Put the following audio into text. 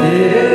Yeah.